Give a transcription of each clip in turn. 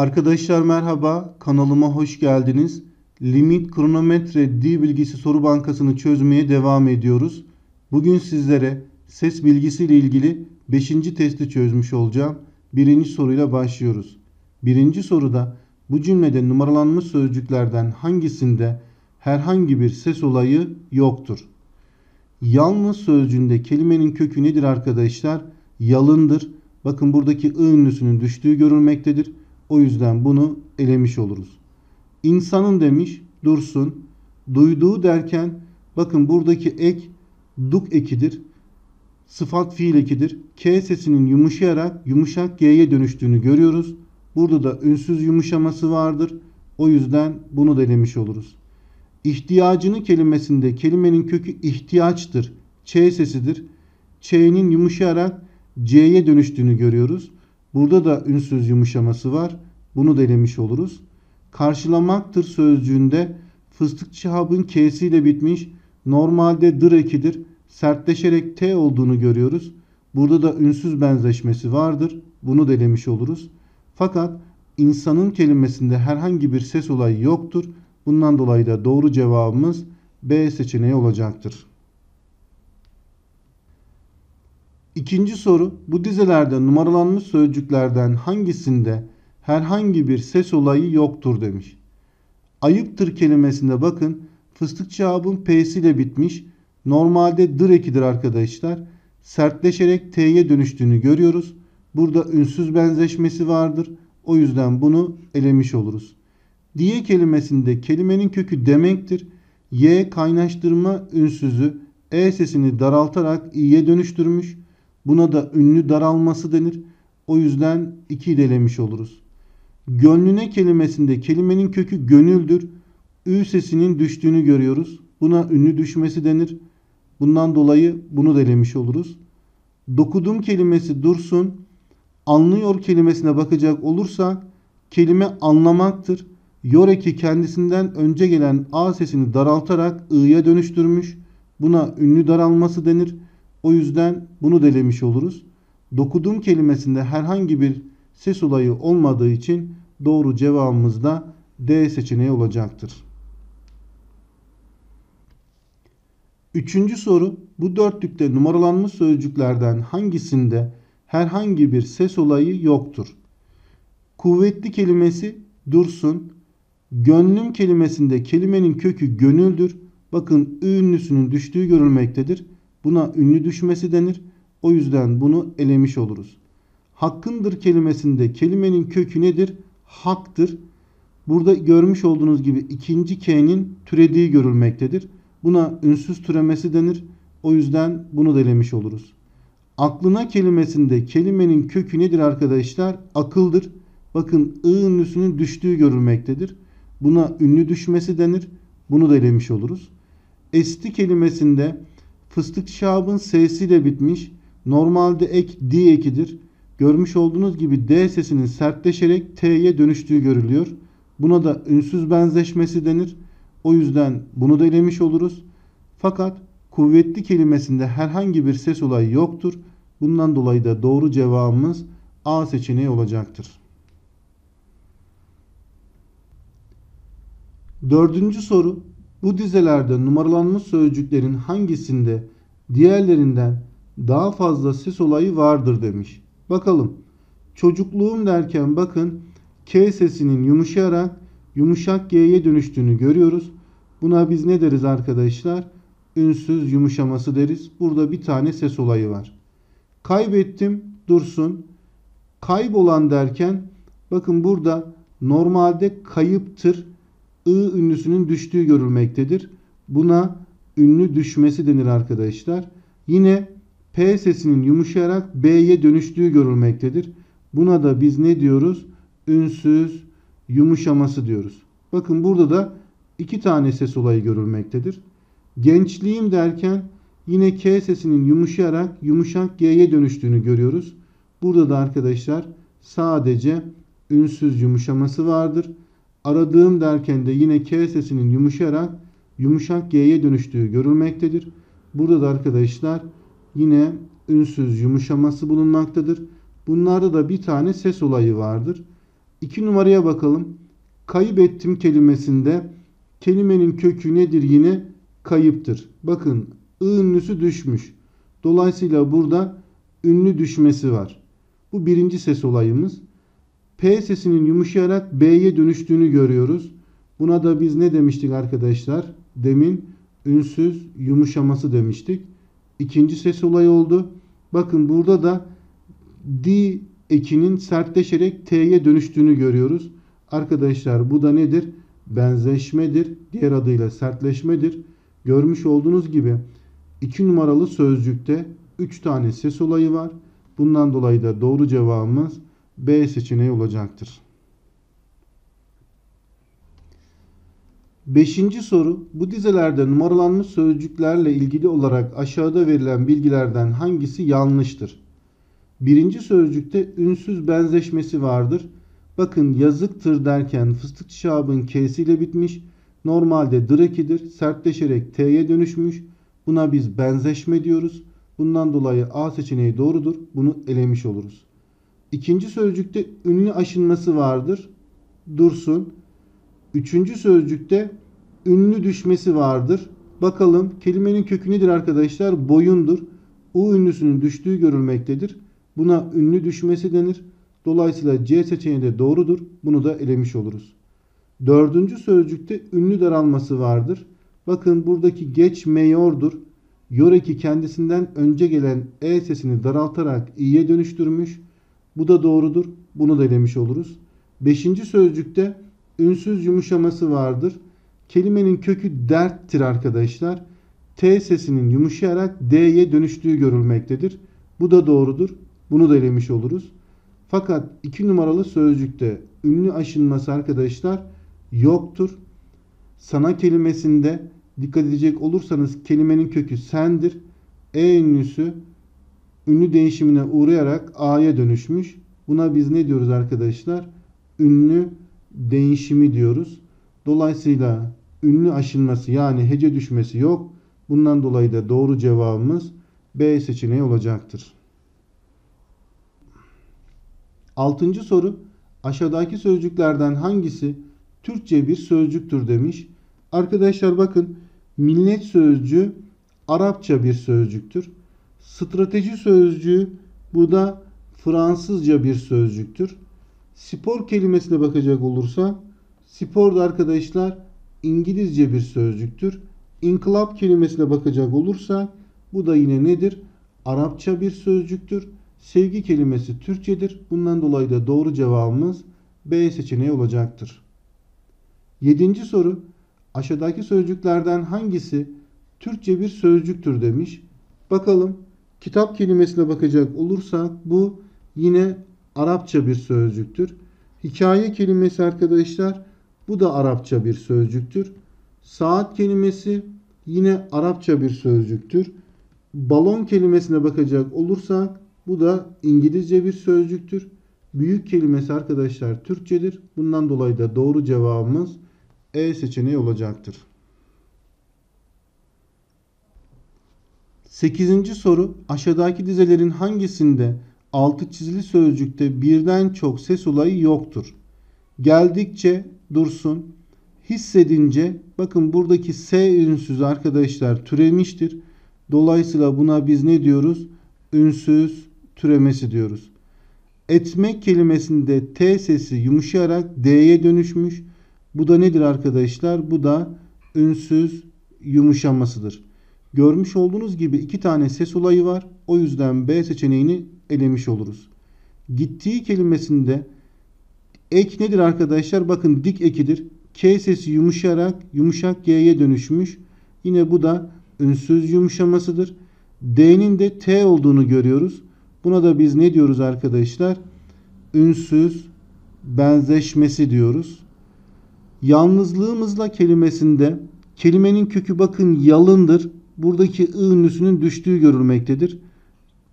Arkadaşlar merhaba, kanalıma hoş geldiniz. Limit kronometre dil bilgisi soru bankasını çözmeye devam ediyoruz. Bugün sizlere ses bilgisi ile ilgili 5. testi çözmüş olacağım. Birinci soruyla başlıyoruz. Birinci soruda bu cümlede numaralanmış sözcüklerden hangisinde herhangi bir ses olayı yoktur? Yalnız sözcüğünde kelimenin kökü nedir arkadaşlar? Yalındır. Bakın buradaki ı ünlüsünün düştüğü görülmektedir. O yüzden bunu elemiş oluruz. İnsanın demiş dursun. Duyduğu derken bakın buradaki ek duk ekidir. Sıfat fiil ekidir. K sesinin yumuşayarak yumuşak G'ye dönüştüğünü görüyoruz. Burada da ünsüz yumuşaması vardır. O yüzden bunu da elemiş oluruz. İhtiyacını kelimesinde kelimenin kökü ihtiyaçtır. Ç sesidir. Ç'nin yumuşayarak C'ye dönüştüğünü görüyoruz. Burada da ünsüz yumuşaması var. Bunu da oluruz. Karşılamaktır sözcüğünde fıstıkçı habın K'siyle bitmiş. Normalde dır ekidir. Sertleşerek T olduğunu görüyoruz. Burada da ünsüz benzeşmesi vardır. Bunu da oluruz. Fakat insanın kelimesinde herhangi bir ses olayı yoktur. Bundan dolayı da doğru cevabımız B seçeneği olacaktır. İkinci soru bu dizelerde numaralanmış sözcüklerden hangisinde herhangi bir ses olayı yoktur demiş. Ayıptır kelimesinde bakın fıstık cevabın P'si ile bitmiş. Normalde dır ekidir arkadaşlar. Sertleşerek T'ye dönüştüğünü görüyoruz. Burada ünsüz benzeşmesi vardır. O yüzden bunu elemiş oluruz. Diye kelimesinde kelimenin kökü demektir. Y kaynaştırma ünsüzü E sesini daraltarak i'ye dönüştürmüş. Buna da ünlü daralması denir. O yüzden 2'yi de elemiş oluruz. Gönlüne kelimesinde kelimenin kökü gönüldür. Ü sesinin düştüğünü görüyoruz. Buna ünlü düşmesi denir. Bundan dolayı bunu da elemiş oluruz. Dokudum kelimesi dursun. Anlıyor kelimesine bakacak olursak kelime anlamaktır. Yoreki kendisinden önce gelen A sesini daraltarak I'ya dönüştürmüş. Buna ünlü daralması denir. O yüzden bunu delemiş oluruz. Dokudum kelimesinde herhangi bir ses olayı olmadığı için doğru cevabımız da D seçeneği olacaktır. Üçüncü soru bu dörtlükte numaralanmış sözcüklerden hangisinde herhangi bir ses olayı yoktur? Kuvvetli kelimesi dursun. Gönlüm kelimesinde kelimenin kökü gönüldür. Bakın ünlüsünün düştüğü görülmektedir. Buna ünlü düşmesi denir. O yüzden bunu elemiş oluruz. Hakkındır kelimesinde kelimenin kökü nedir? Haktır. Burada görmüş olduğunuz gibi ikinci K'nin türediği görülmektedir. Buna ünsüz türemesi denir. O yüzden bunu da elemiş oluruz. Aklına kelimesinde kelimenin kökü nedir arkadaşlar? Akıldır. Bakın ı ünlüsünün düştüğü görülmektedir. Buna ünlü düşmesi denir. Bunu da elemiş oluruz. Esti kelimesinde fıstık şabın s'siyle bitmiş. Normalde ek di ekidir. Görmüş olduğunuz gibi D sesinin sertleşerek T'ye dönüştüğü görülüyor. Buna da ünsüz benzeşmesi denir. O yüzden bunu da elemiş oluruz. Fakat kuvvetli kelimesinde herhangi bir ses olayı yoktur. Bundan dolayı da doğru cevabımız A seçeneği olacaktır. Dördüncü soru. Bu dizelerde numaralanmış sözcüklerin hangisinde diğerlerinden daha fazla ses olayı vardır demiş. Bakalım. Çocukluğum derken bakın K sesinin yumuşayarak yumuşak G'ye dönüştüğünü görüyoruz. Buna biz ne deriz arkadaşlar? Ünsüz yumuşaması deriz. Burada bir tane ses olayı var. Kaybettim dursun. Kaybolan derken bakın burada normalde kayıptır. I ünlüsünün düştüğü görülmektedir. Buna ünlü düşmesi denir arkadaşlar. Yine P sesinin yumuşayarak B'ye dönüştüğü görülmektedir. Buna da biz ne diyoruz? Ünsüz yumuşaması diyoruz. Bakın burada da iki tane ses olayı görülmektedir. Gençliğim derken yine K sesinin yumuşayarak yumuşak G'ye dönüştüğünü görüyoruz. Burada da arkadaşlar sadece ünsüz yumuşaması vardır. Aradığım derken de yine K sesinin yumuşayarak yumuşak G'ye dönüştüğü görülmektedir. Burada da arkadaşlar yine ünsüz yumuşaması bulunmaktadır. Bunlarda da bir tane ses olayı vardır. 2 numaraya bakalım. Kaybettim kelimesinde kelimenin kökü nedir yine? Kayıptır. Bakın ünlüsü düşmüş. Dolayısıyla burada ünlü düşmesi var. Bu birinci ses olayımız. P sesinin yumuşayarak B'ye dönüştüğünü görüyoruz. Buna da biz ne demiştik arkadaşlar? Demin ünsüz yumuşaması demiştik. İkinci ses olayı oldu. Bakın burada da D ekinin sertleşerek T'ye dönüştüğünü görüyoruz. Arkadaşlar bu da nedir? Benzeşmedir. Diğer adıyla sertleşmedir. Görmüş olduğunuz gibi 2 numaralı sözcükte 3 tane ses olayı var. Bundan dolayı da doğru cevabımız B seçeneği olacaktır. Beşinci soru. Bu dizelerde numaralanmış sözcüklerle ilgili olarak aşağıda verilen bilgilerden hangisi yanlıştır? Birinci sözcükte ünsüz benzeşmesi vardır. Bakın yazıktır derken fıstık şabın K'siyle bitmiş. Normalde drekidir. Sertleşerek T'ye dönüşmüş. Buna biz benzeşme diyoruz. Bundan dolayı A seçeneği doğrudur. Bunu elemiş oluruz. İkinci sözcükte ünlü aşınması vardır. Dursun. Üçüncü sözcükte ünlü düşmesi vardır. Bakalım kelimenin kökü nedir arkadaşlar? Boyundur. U ünlüsünün düştüğü görülmektedir. Buna ünlü düşmesi denir. Dolayısıyla C seçeneği de doğrudur. Bunu da elemiş oluruz. Dördüncü sözcükte ünlü daralması vardır. Bakın buradaki geçmeyordur. Yoreki kendisinden önce gelen E sesini daraltarak i'ye dönüştürmüş. Bu da doğrudur. Bunu da elemiş oluruz. Beşinci sözcükte ünsüz yumuşaması vardır. Kelimenin kökü derttir arkadaşlar. T sesinin yumuşayarak D'ye dönüştüğü görülmektedir. Bu da doğrudur. Bunu da elemiş oluruz. Fakat iki numaralı sözcükte ünlü aşınması arkadaşlar yoktur. Sana kelimesinde dikkat edecek olursanız kelimenin kökü sendir. E ünlüsü ünlü değişimine uğrayarak A'ya dönüşmüş. Buna biz ne diyoruz arkadaşlar? Ünlü değişimi diyoruz. Dolayısıyla ünlü aşınması yani hece düşmesi yok. Bundan dolayı da doğru cevabımız B seçeneği olacaktır. Altıncı soru. Aşağıdaki sözcüklerden hangisi Türkçe bir sözcüktür demiş. Arkadaşlar bakın millet sözcüğü Arapça bir sözcüktür. Strateji sözcüğü bu da Fransızca bir sözcüktür. Spor kelimesine bakacak olursa spor da arkadaşlar İngilizce bir sözcüktür. İnkılap kelimesine bakacak olursa bu da yine nedir? Arapça bir sözcüktür. Sevgi kelimesi Türkçedir. Bundan dolayı da doğru cevabımız B seçeneği olacaktır. Yedinci soru. Aşağıdaki sözcüklerden hangisi Türkçe bir sözcüktür demiş. Bakalım kitap kelimesine bakacak olursak bu yine Arapça bir sözcüktür. Hikaye kelimesi arkadaşlar bu da Arapça bir sözcüktür. Saat kelimesi yine Arapça bir sözcüktür. Balon kelimesine bakacak olursak bu da İngilizce bir sözcüktür. Büyük kelimesi arkadaşlar Türkçedir. Bundan dolayı da doğru cevabımız E seçeneği olacaktır. 8. soru aşağıdaki dizelerin hangisinde altı çizili sözcükte birden çok ses olayı yoktur? Geldikçe dursun, hissedince bakın buradaki S ünsüz arkadaşlar türemiştir. Dolayısıyla buna biz ne diyoruz? Ünsüz türemesi diyoruz. Etmek kelimesinde T sesi yumuşayarak D'ye dönüşmüş. Bu da nedir arkadaşlar? Bu da ünsüz yumuşamasıdır. Görmüş olduğunuz gibi iki tane ses olayı var. O yüzden B seçeneğini elemiş oluruz. Gittiği kelimesinde ek nedir arkadaşlar? Bakın dik ekidir. K sesi yumuşayarak yumuşak G'ye dönüşmüş. Yine bu da ünsüz yumuşamasıdır. D'nin de T olduğunu görüyoruz. Buna da biz ne diyoruz arkadaşlar? Ünsüz benzeşmesi diyoruz. Yalnızlığımızla kelimesinde kelimenin kökü bakın yalındır. Buradaki ı ünlüsünün düştüğü görülmektedir.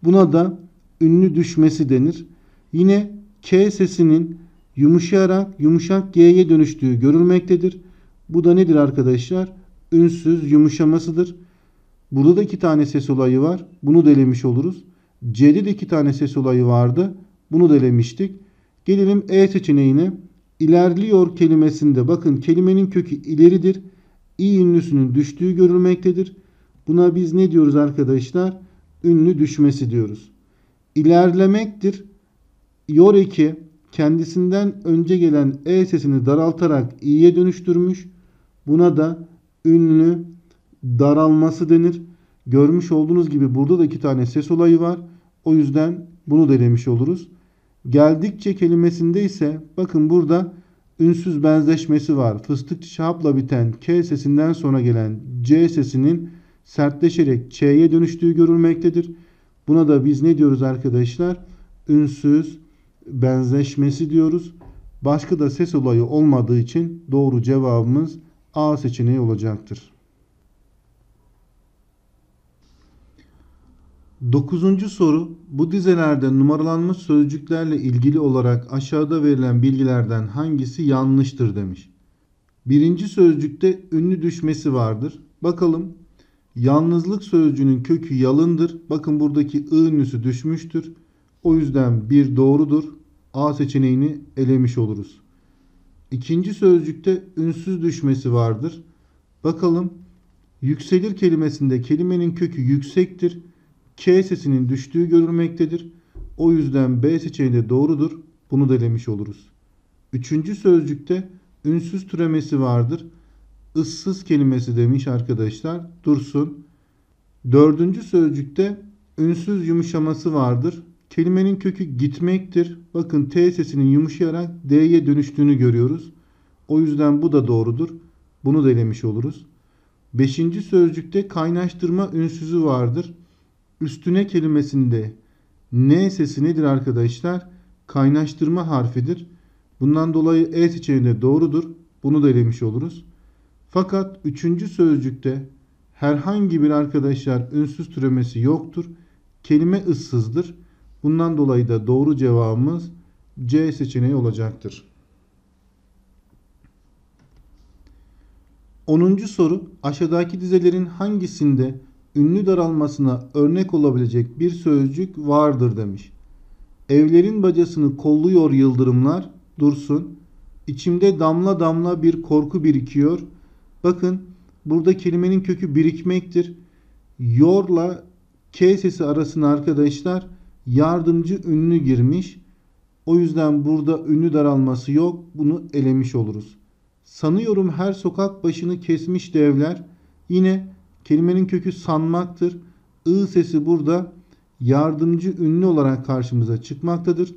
Buna da ünlü düşmesi denir. Yine K sesinin yumuşayarak yumuşak G'ye dönüştüğü görülmektedir. Bu da nedir arkadaşlar? Ünsüz yumuşamasıdır. Burada da iki tane ses olayı var. Bunu delemiş oluruz. C'de de iki tane ses olayı vardı. Bunu delemiştik. Gelelim E seçeneğine. İlerliyor kelimesinde bakın kelimenin kökü ileridir. İ ünlüsünün düştüğü görülmektedir. Buna biz ne diyoruz arkadaşlar? Ünlü düşmesi diyoruz. İlerlemektir. Yor eki kendisinden önce gelen E sesini daraltarak i'ye dönüştürmüş. Buna da ünlü daralması denir. Görmüş olduğunuz gibi burada da iki tane ses olayı var. O yüzden bunu denemiş oluruz. Geldikçe kelimesinde ise bakın burada ünsüz benzeşmesi var. Fıstık şahapla biten K sesinden sonra gelen C sesinin sertleşerek Ç'ye dönüştüğü görülmektedir. Buna da biz ne diyoruz arkadaşlar? Ünsüz benzeşmesi diyoruz. Başka da ses olayı olmadığı için doğru cevabımız A seçeneği olacaktır. Dokuzuncu soru bu dizelerde numaralanmış sözcüklerle ilgili olarak aşağıda verilen bilgilerden hangisi yanlıştır demiş. Birinci sözcükte ünlü düşmesi vardır. Bakalım yalnızlık sözcüğünün kökü yalındır. Bakın buradaki ı ünlüsü düşmüştür. O yüzden bir doğrudur. A seçeneğini elemiş oluruz. İkinci sözcükte ünsüz düşmesi vardır. Bakalım yükselir kelimesinde kelimenin kökü yüksektir. K sesinin düştüğü görülmektedir. O yüzden B seçeneği de doğrudur. Bunu da elemiş oluruz. Üçüncü sözcükte ünsüz türemesi vardır. Issız kelimesi demiş arkadaşlar. Dursun. Dördüncü sözcükte ünsüz yumuşaması vardır. Kelimenin kökü gitmektir. Bakın T sesinin yumuşayarak D'ye dönüştüğünü görüyoruz. O yüzden bu da doğrudur. Bunu da elemiş oluruz. Beşinci sözcükte kaynaştırma ünsüzü vardır. Üstüne kelimesinde N sesi nedir arkadaşlar? Kaynaştırma harfidir. Bundan dolayı E seçeneğinde doğrudur. Bunu da elemiş oluruz. Fakat üçüncü sözcükte herhangi bir arkadaşlar ünsüz türemesi yoktur. Kelime ıssızdır. Bundan dolayı da doğru cevabımız C seçeneği olacaktır. 10. soru aşağıdaki dizelerin hangisinde ünlü daralmasına örnek olabilecek bir sözcük vardır demiş. Evlerin bacasını kolluyor yıldırımlar dursun. İçimde damla damla bir korku birikiyor. Bakın burada kelimenin kökü birikmektir. Yorla K sesi arasına arkadaşlar yardımcı ünlü girmiş. O yüzden burada ünlü daralması yok. Bunu elemiş oluruz. Sanıyorum her sokak başını kesmiş devler. Yine kelimenin kökü sanmaktır. I sesi burada yardımcı ünlü olarak karşımıza çıkmaktadır.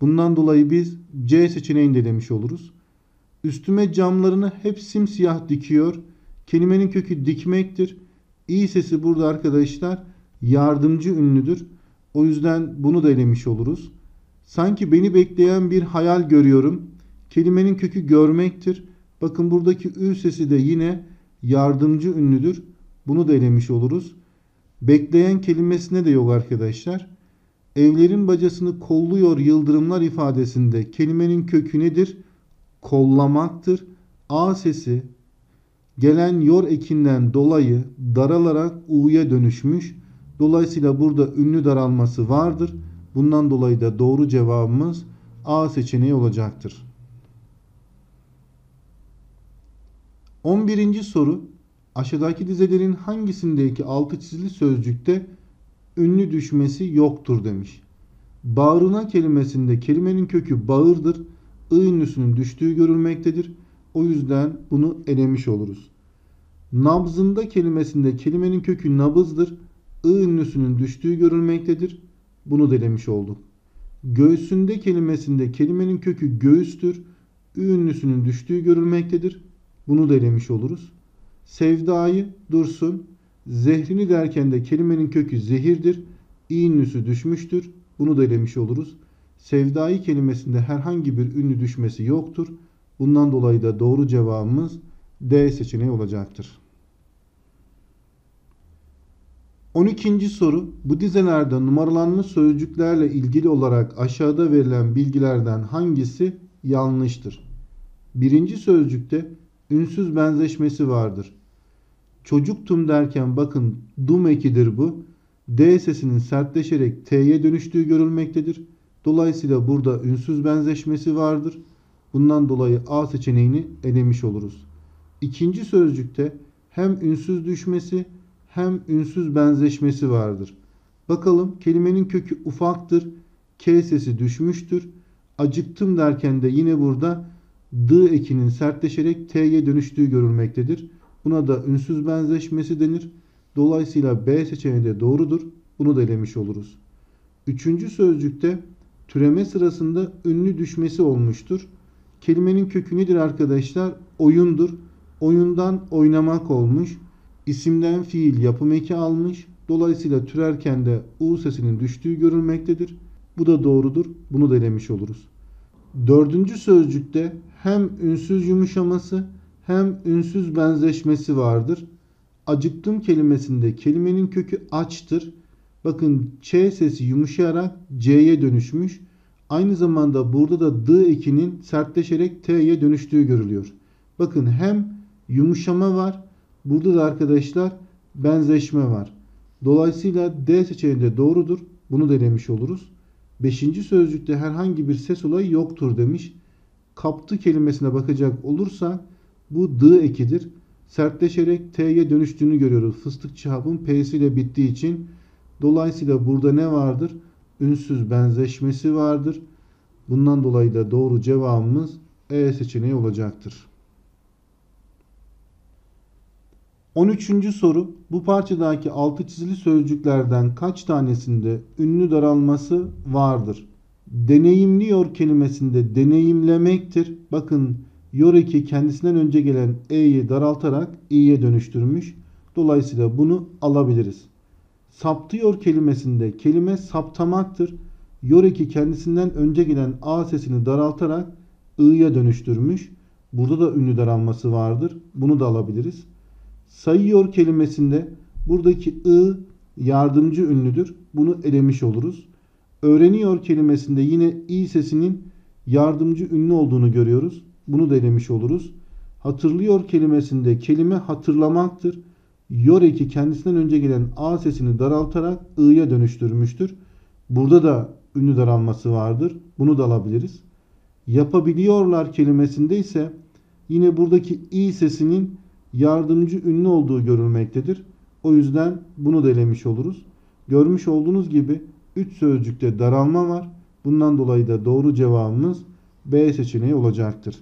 Bundan dolayı biz C seçeneğinde demiş oluruz. Üstüme camlarını hep simsiyah dikiyor. Kelimenin kökü dikmektir. İ sesi burada arkadaşlar yardımcı ünlüdür. O yüzden bunu da elemiş oluruz. Sanki beni bekleyen bir hayal görüyorum. Kelimenin kökü görmektir. Bakın buradaki ü sesi de yine yardımcı ünlüdür. Bunu da elemiş oluruz. Bekleyen kelimesine de yok arkadaşlar. Evlerin bacasını kolluyor yıldırımlar ifadesinde kelimenin kökü nedir? Kollamaktır. A sesi gelen yor ekinden dolayı daralarak u'ya dönüşmüş. Dolayısıyla burada ünlü daralması vardır. Bundan dolayı da doğru cevabımız A seçeneği olacaktır. 11. soru aşağıdaki dizelerin hangisindeki altı çizili sözcükte ünlü düşmesi yoktur demiş. Bağrına kelimesinde kelimenin kökü bağırdır. I düştüğü görülmektedir. O yüzden bunu elemiş oluruz. Nabzında kelimesinde kelimenin kökü nabızdır. I düştüğü görülmektedir. Bunu delemiş olduk. Göğsünde kelimesinde kelimenin kökü göğüstür. Ü ünlüsünün düştüğü görülmektedir. Bunu delemiş oluruz. Sevdayı dursun. Zehrini derken de kelimenin kökü zehirdir. İ düşmüştür. Bunu delemiş oluruz. Sevdayı kelimesinde herhangi bir ünlü düşmesi yoktur. Bundan dolayı da doğru cevabımız D seçeneği olacaktır. 12. soru bu dizelerde numaralanmış sözcüklerle ilgili olarak aşağıda verilen bilgilerden hangisi yanlıştır? Birinci sözcükte ünsüz benzeşmesi vardır. Çocuktum derken bakın dum ekidir bu. D sesinin sertleşerek T'ye dönüştüğü görülmektedir. Dolayısıyla burada ünsüz benzeşmesi vardır. Bundan dolayı A seçeneğini elemiş oluruz. İkinci sözcükte hem ünsüz düşmesi hem ünsüz benzeşmesi vardır. Bakalım kelimenin kökü ufaktır. K sesi düşmüştür. Acıktım derken de yine burada D ekinin sertleşerek T'ye dönüştüğü görülmektedir. Buna da ünsüz benzeşmesi denir. Dolayısıyla B seçeneği de doğrudur. Bunu da elemiş oluruz. Üçüncü sözcükte türeme sırasında ünlü düşmesi olmuştur. Kelimenin kökü nedir arkadaşlar? Oyundur. Oyundan oynamak olmuş. İsimden fiil yapım eki almış. Dolayısıyla türerken de U sesinin düştüğü görülmektedir. Bu da doğrudur. Bunu da elemiş oluruz. Dördüncü sözcükte hem ünsüz yumuşaması hem ünsüz benzeşmesi vardır. Acıktım kelimesinde kelimenin kökü açtır. Bakın Ç sesi yumuşayarak C'ye dönüşmüş. Aynı zamanda burada da D ekinin sertleşerek T'ye dönüştüğü görülüyor. Bakın hem yumuşama var. Burada da arkadaşlar benzeşme var. Dolayısıyla D seçeneği de doğrudur. Bunu da elemiş oluruz. Beşinci sözcükte herhangi bir ses olayı yoktur demiş. Kaptı kelimesine bakacak olursa bu D ekidir. Sertleşerek T'ye dönüştüğünü görüyoruz. Fıstık çapın P'si ile bittiği için. Dolayısıyla burada ne vardır? Ünsüz benzeşmesi vardır. Bundan dolayı da doğru cevabımız E seçeneği olacaktır. 13. soru. Bu parçadaki altı çizili sözcüklerden kaç tanesinde ünlü daralması vardır? Deneyimliyor kelimesinde deneyimlemektir. Bakın yor eki kendisinden önce gelen e'yi daraltarak i'ye dönüştürmüş. Dolayısıyla bunu alabiliriz. Saptıyor kelimesinde kelime saptamaktır. Yor eki kendisinden önce gelen a sesini daraltarak i'ye dönüştürmüş. Burada da ünlü daralması vardır. Bunu da alabiliriz. Sayıyor kelimesinde buradaki ı yardımcı ünlüdür. Bunu elemiş oluruz. Öğreniyor kelimesinde yine i sesinin yardımcı ünlü olduğunu görüyoruz. Bunu da elemiş oluruz. Hatırlıyor kelimesinde kelime hatırlamaktır. Yor eki kendisinden önce gelen a sesini daraltarak i'ye dönüştürmüştür. Burada da ünlü daralması vardır. Bunu da alabiliriz. Yapabiliyorlar kelimesinde ise yine buradaki i sesinin yardımcı ünlü olduğu görülmektedir. O yüzden bunu da elemiş oluruz. Görmüş olduğunuz gibi 3 sözcükte daralma var. Bundan dolayı da doğru cevabımız B seçeneği olacaktır.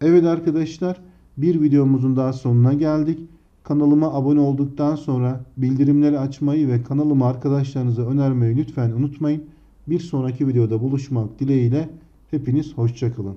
Evet arkadaşlar bir videomuzun daha sonuna geldik. Kanalıma abone olduktan sonra bildirimleri açmayı ve kanalımı arkadaşlarınıza önermeyi lütfen unutmayın. Bir sonraki videoda buluşmak dileğiyle hepiniz hoşçakalın.